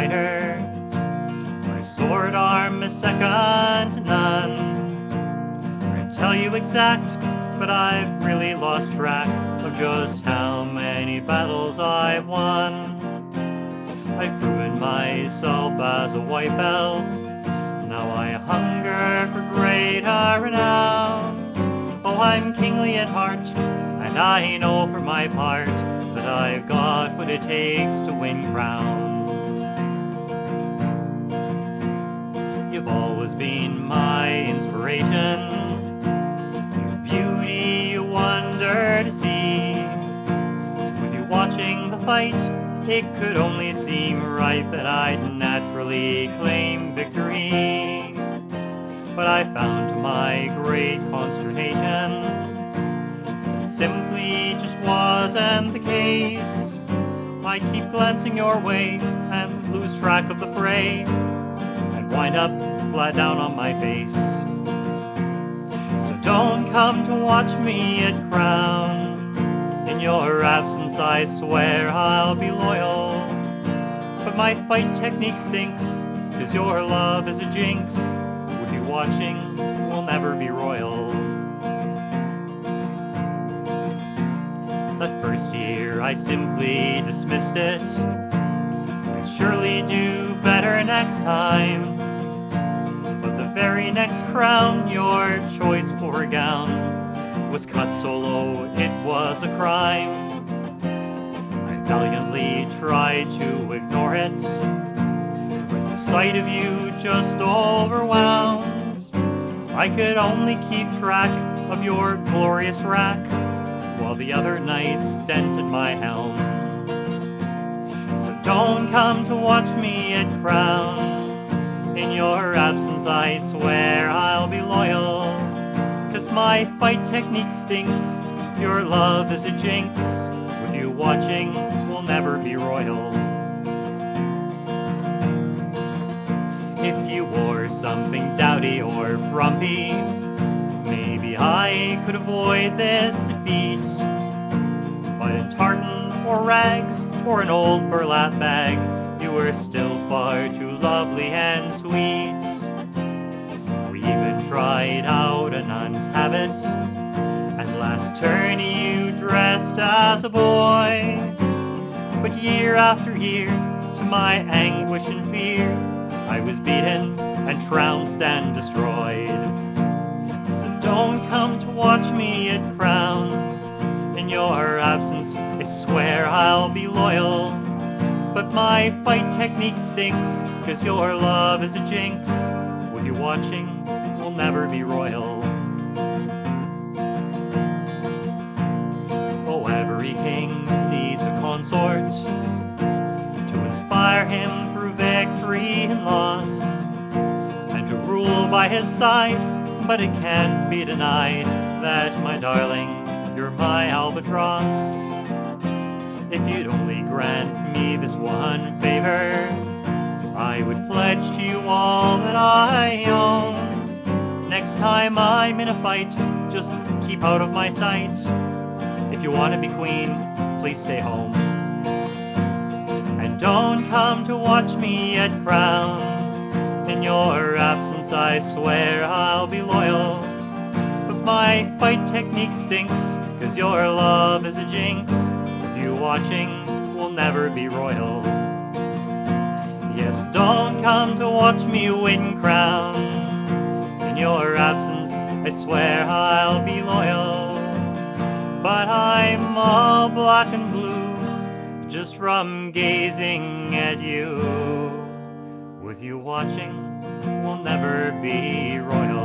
fighter. My sword arm is second to none. I can tell you exact, but I've really lost track of just how many battles I've won. I've proven myself as a white belt. Now I hunger for greater renown. Oh, I'm kingly at heart, and I know for my part that I've got what it takes to win crown. You've always been my inspiration. Your beauty you wonder to see. With you watching the fight, it could only seem right that I'd naturally claim victory. But I found to my great consternation that simply just wasn't the case. I keep glancing your way and lose track of the fray and wind up flat down on my face. So don't come to watch me at Crown. In your absence, I swear I'll be loyal. But my fight technique stinks, cause your love is a jinx. With you watching, we'll never be royal. That first year, I simply dismissed it. I'd surely do better next time. Very next crown, your choice for a gown was cut so low it was a crime. I valiantly tried to ignore it, but the sight of you just overwhelmed. I could only keep track of your glorious rack, while the other knights dented my helm. So don't come to watch me at Crown. In your absence, I swear I'll be loyal. Cause my fight technique stinks. Your love is a jinx. With you watching, we'll never be royal. If you wore something dowdy or frumpy, maybe I could avoid this defeat. But in tartan or rags or an old burlap bag, you were still far too lovely and sweet. We even tried out a nun's habit, and last turn you dressed as a boy. But year after year, to my anguish and fear, I was beaten and trounced and destroyed. So don't come to watch me at Crown. In your absence, I swear I'll be loyal. My fight technique stinks, cause your love is a jinx. With you watching, we'll never be royal. Oh, every king needs a consort to inspire him through victory and loss, and to rule by his side. But it can't be denied that, my darling, you're my albatross. If you'd only grant this one favor, I would pledge to you all that I own. Next time I'm in a fight, just keep out of my sight. If you want to be queen, please stay home. And don't come to watch me at Crown. In your absence, I swear I'll be loyal. But my fight technique stinks, cause your love is a jinx. With you watching, we'll never be royal. Yes, don't come to watch me win crown. In your absence, I swear I'll be loyal. But I'm all black and blue just from gazing at you. With you watching, we'll never be royal.